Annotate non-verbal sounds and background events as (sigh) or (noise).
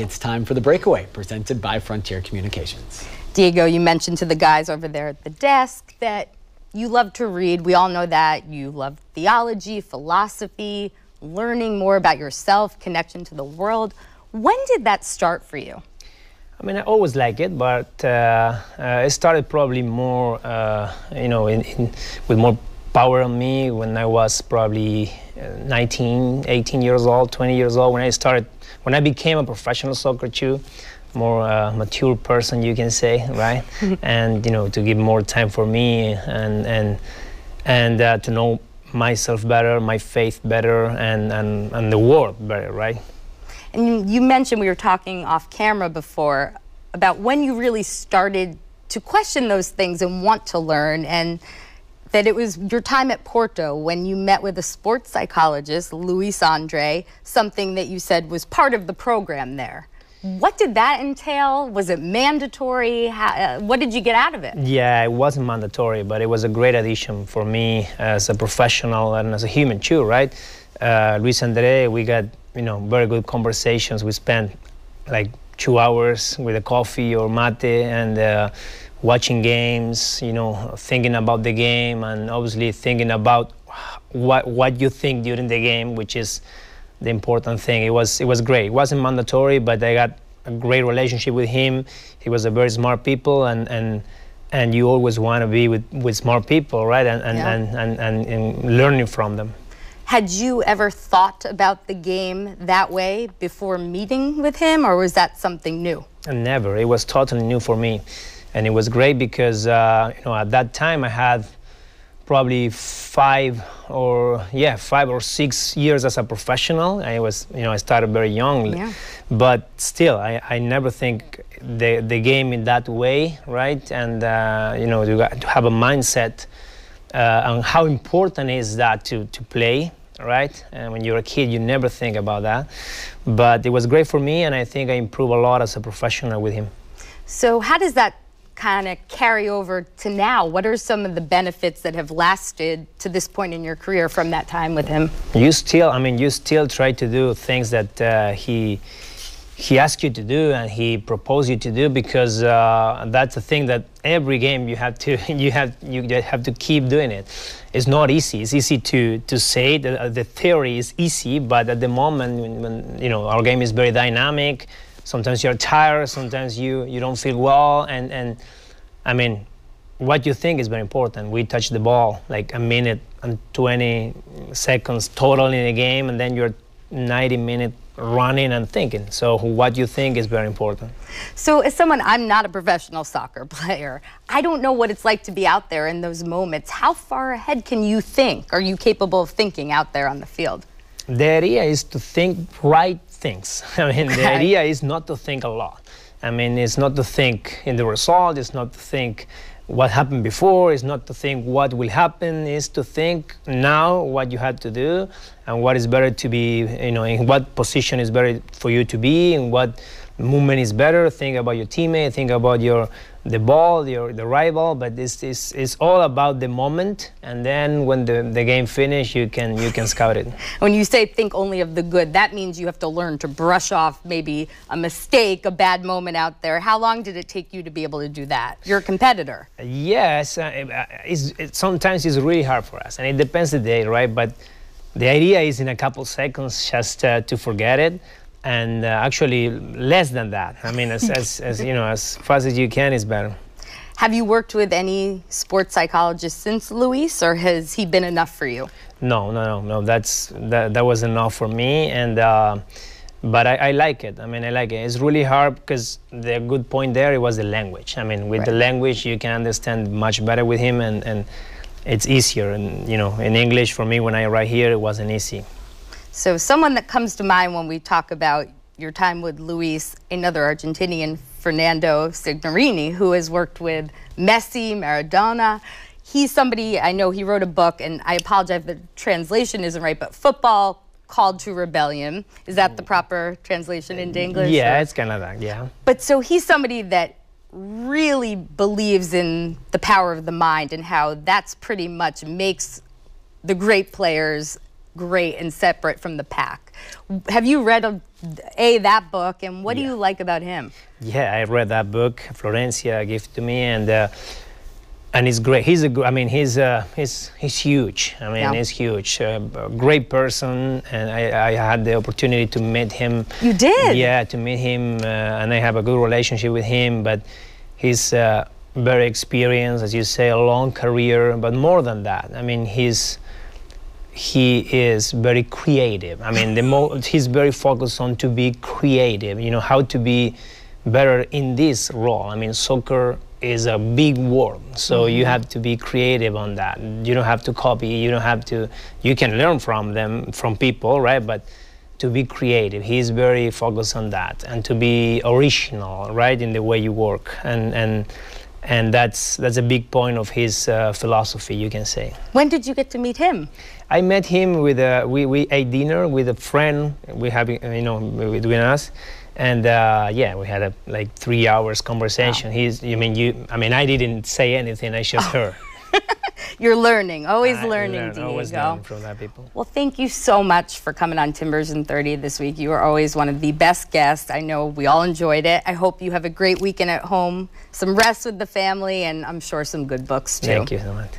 break. It's time for the breakaway presented by Frontier Communications. Diego, you mentioned to the guys over there at the desk that you love to read. We all know that. You love theology, philosophy, learning more about yourself, connection to the world. When did that start for you? I mean, I always like it, but uh, uh, it started probably more, uh, you know, in, in, with more power on me when I was probably uh, 19, 18 years old, 20 years old. When I started, when I became a professional soccer too, more uh, mature person, you can say, right? (laughs) and you know, to give more time for me and and and uh, to know myself better, my faith better, and and and the world better, right? And you, you mentioned we were talking off camera before about when you really started to question those things and want to learn and that it was your time at Porto when you met with a sports psychologist, Luis Andre, something that you said was part of the program there. What did that entail? Was it mandatory? How, uh, what did you get out of it? Yeah, it wasn't mandatory, but it was a great addition for me as a professional and as a human too, right? Uh, Luis Andre, we got you know very good conversations. We spent like two hours with a coffee or mate and uh, watching games. You know, thinking about the game and obviously thinking about what what you think during the game, which is the important thing. It was it was great. It wasn't mandatory, but I got a great relationship with him. He was a very smart people and and and you always want to be with, with smart people, right? And and, Yeah. and, and, and, and learning from them. Had you ever thought about the game that way before meeting with him, or was that something new? Never. It was totally new for me, and it was great because uh, you know at that time I had probably five or yeah five or six years as a professional. I was you know I started very young, Yeah. but still I, I never think the the game in that way, right? And uh, you know to, to have a mindset uh, on how important is that to to play. Right, and when you're a kid, you never think about that. But it was great for me, and I think I improved a lot as a professional with him. So, how does that kind of carry over to now? What are some of the benefits that have lasted to this point in your career from that time with him? You still, I mean, you still try to do things that uh, he he asked you to do and he proposed you to do because uh, that's a thing that every game you have to (laughs) you have you have to keep doing it. It's not easy. It's easy to to say that uh, the theory is easy, but at the moment when, when you know our game is very dynamic. Sometimes you're tired. Sometimes you you don't feel well, and and I mean, what you think is very important. We touch the ball like a minute and 20 seconds total in a game, and then you're 90 minutes running and thinking. So what you think is very important. So, as someone, I'm not a professional soccer (laughs) player. I don't know what it's like to be out there in those moments. How far ahead can you think? Are you capable of thinking out there on the field? The idea is to think right things. (laughs) I mean, the idea is not to think a lot. I mean, it's not to think in the result, it's not to think what happened before, it's not to think what will happen, it's to think now what you had to do and what is better to be, you know, in what position is better for you to be, in what movement is better, think about your teammate, think about your the ball, your the rival, but it's, it's, it's all about the moment and then when the, the game finish you can you can scout it. (laughs) When you say think only of the good, that means you have to learn to brush off maybe a mistake, a bad moment out there. How long did it take you to be able to do that? You're a competitor. Yes, uh, uh, it's, it, sometimes it's really hard for us, and it depends the day, right? But the idea is in a couple seconds just uh, to forget it, and uh, actually less than that. I mean, as, as, as you know, as fast as you can is better. Have you worked with any sports psychologist since Luis, or has he been enough for you? No, no, no, no. That's that, that was enough for me, and uh, but I, I like it. I mean, I like it. It's really hard because the good point there it was the language. I mean, with the language you can understand much better with him, and and it's easier. And you know, in English for me when I arrived here it wasn't easy. So, someone that comes to mind when we talk about your time with Luis, another Argentinian, Fernando Signorini, who has worked with Messi, Maradona. He's somebody I know he wrote a book, and I apologize if the translation isn't right, but football called to rebellion. Is that the proper translation into English? Yeah, or- it's kind of that. Yeah. But so he's somebody that really believes in the power of the mind and how that's pretty much makes the great players great and separate from the pack. Have you read a, a that book, and what do you like about him? Yeah, I read that book. Florencia gave it to me, and uh, and it's great. He's a, I mean, he's uh, he's he's huge. I mean, Yeah. he's huge. Uh, a great person, and I, I had the opportunity to meet him. You did? Yeah, to meet him, uh, and I have a good relationship with him. But he's uh, very experienced, as you say, a long career. But more than that, I mean, he's he is very creative. I mean, the mo- he's very focused on to be creative. You know how to be better in this role. I mean, soccer is a big world, so you have to be creative on that. You don't have to copy. You don't have to. You can learn from them, from people, right? But to be creative, he's very focused on that, and to be original, right, in the way you work, and and and that's that's a big point of his uh, philosophy, you can say. When did you get to meet him? I met him with a, we, we ate dinner with a friend we have you know between us, and uh, yeah we had a like three hours conversation. He's you mean you I mean I didn't say anything. I just heard. (laughs) You're learning, always I learning, learn- Diego. Always learn from that people. Well, thank you so much for coming on Timbers in 30 this week. You are always one of the best guests. I know we all enjoyed it. I hope you have a great weekend at home, some rest with the family, and I'm sure some good books too. Thank you so much.